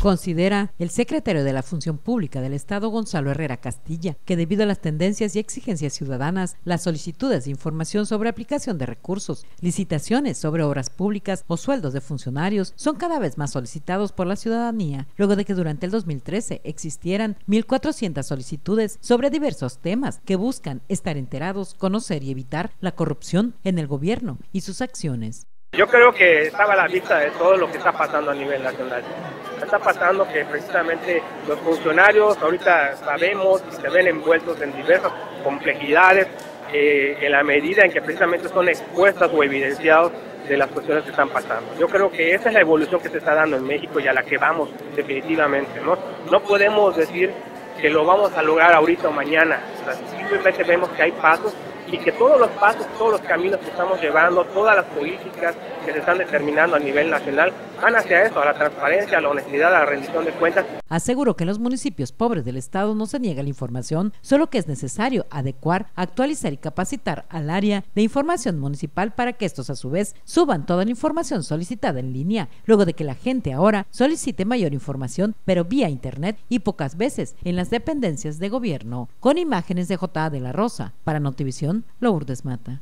Considera el secretario de la Función Pública del Estado, Gonzalo Herrera Castilla, que debido a las tendencias y exigencias ciudadanas, las solicitudes de información sobre aplicación de recursos, licitaciones sobre obras públicas o sueldos de funcionarios son cada vez más solicitados por la ciudadanía, luego de que durante el 2013 existieran 1.400 solicitudes sobre diversos temas que buscan estar enterados, conocer y evitar la corrupción en el gobierno y sus acciones. Yo creo que estaba a la vista de todo lo que está pasando a nivel nacional. Está pasando que precisamente los funcionarios ahorita sabemos y se ven envueltos en diversas complejidades eh, en la medida en que precisamente son expuestas o evidenciados de las cuestiones que están pasando. Yo creo que esa es la evolución que se está dando en México y a la que vamos definitivamente. No, no podemos decir que lo vamos a lograr ahorita o mañana. simplemente vemos que hay pasos y que todos los pasos, todos los caminos que estamos llevando, todas las políticas que se están determinando a nivel nacional van hacia eso, a la transparencia, a la honestidad, a la rendición de cuentas. Aseguró que los municipios pobres del Estado no se niega la información, solo que es necesario adecuar, actualizar y capacitar al área de información municipal para que estos a su vez suban toda la información solicitada en línea, luego de que la gente ahora solicite mayor información, pero vía Internet y pocas veces en las dependencias de gobierno, con imágenes de J. de la Rosa. Para Notivisión, lăurdăzmată.